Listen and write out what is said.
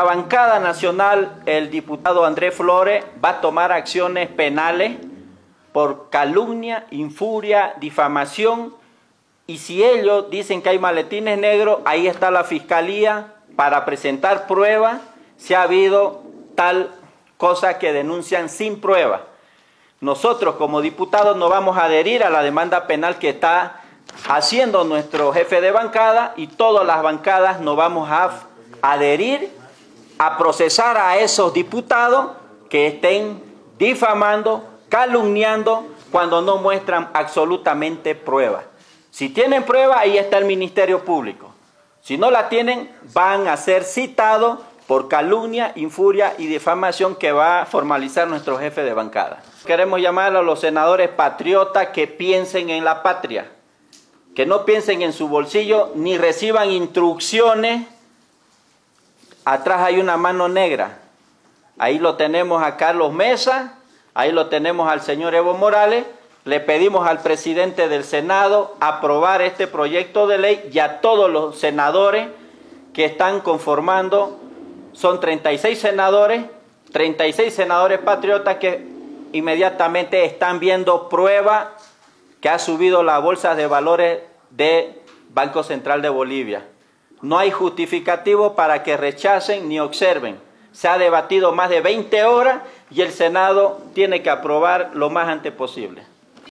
La bancada nacional, el diputado Andrés Flores, va a tomar acciones penales por calumnia, infuria, difamación. Y si ellos dicen que hay maletines negros, ahí está la fiscalía para presentar pruebas si ha habido tal cosa que denuncian sin prueba. Nosotros como diputados no vamos a adherir a la demanda penal que está haciendo nuestro jefe de bancada y todas las bancadas nos vamos a adherir a procesar a esos diputados que estén difamando, calumniando cuando no muestran absolutamente pruebas. Si tienen prueba, ahí está el Ministerio Público. Si no la tienen, van a ser citados por calumnia, infuria y difamación que va a formalizar nuestro jefe de bancada. Queremos llamar a los senadores patriotas que piensen en la patria, que no piensen en su bolsillo ni reciban instrucciones Atrás hay una mano negra. Ahí lo tenemos a Carlos Mesa, ahí lo tenemos al señor Evo Morales. Le pedimos al presidente del Senado aprobar este proyecto de ley y a todos los senadores que están conformando, son 36 senadores, 36 senadores patriotas que inmediatamente están viendo prueba que ha subido la bolsa de valores de Banco Central de Bolivia. No hay justificativo para que rechacen ni observen. Se ha debatido más de 20 horas y el Senado tiene que aprobar lo más antes posible.